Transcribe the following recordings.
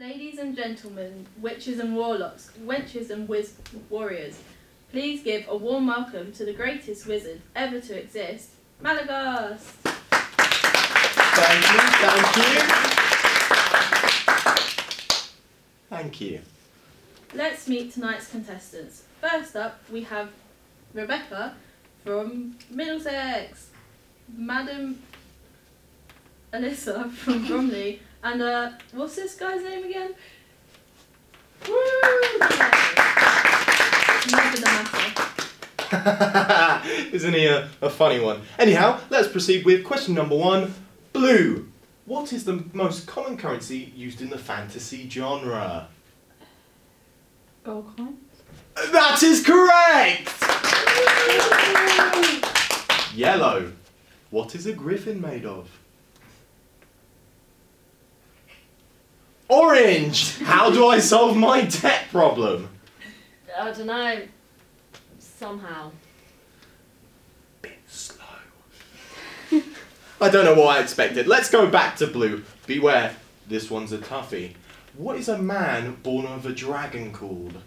Ladies and gentlemen, witches and warlocks, wenches and wiz warriors, please give a warm welcome to the greatest wizard ever to exist, Malagos! Thank you, thank you. Thank you. Let's meet tonight's contestants. First up, we have Rebecca from Middlesex, Madam Alyssa from Bromley, and uh, what's this guy's name again? Woo! Isn't he a, a funny one? Anyhow, let's proceed with question number one. Blue. What is the most common currency used in the fantasy genre? Gold coin. That is correct! Yellow. What is a griffin made of? Orange. How do I solve my debt problem? I don't know. Somehow. Bit slow. I don't know what I expected. Let's go back to blue. Beware, this one's a toughie. What is a man born of a dragon called?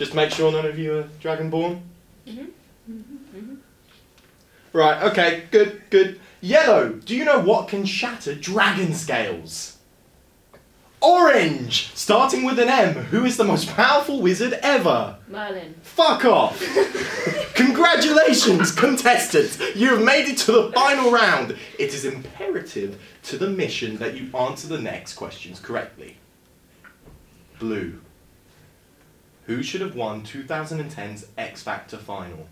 Just make sure none of you are dragonborn. Mm-hmm. Mm-hmm. Mm-hmm. Right, okay, good, good. Yellow, do you know what can shatter dragon scales? Orange, starting with an M, who is the most powerful wizard ever? Merlin. Fuck off! Congratulations, contestants! You have made it to the final round. It is imperative to the mission that you answer the next questions correctly. Blue. Who should have won 2010's X Factor final?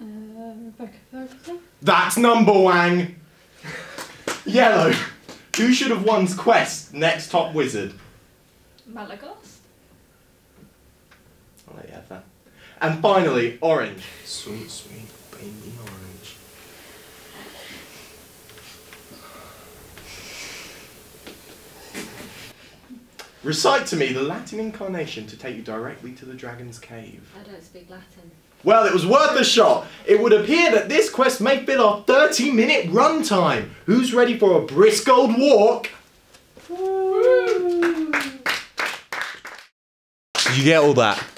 Uh, Rebecca Ferguson. That's Numberwang! Yellow. Who should have won's Quest Next Top Wizard? Malagos. I'll let you have that. And finally, orange. Sweet, sweet baby orange. Recite to me the Latin incarnation to take you directly to the dragon's cave. I don't speak Latin. Well, it was worth a shot. It would appear that this quest may fill our 30 minute runtime. Who's ready for a brisk old walk? Did you get all that?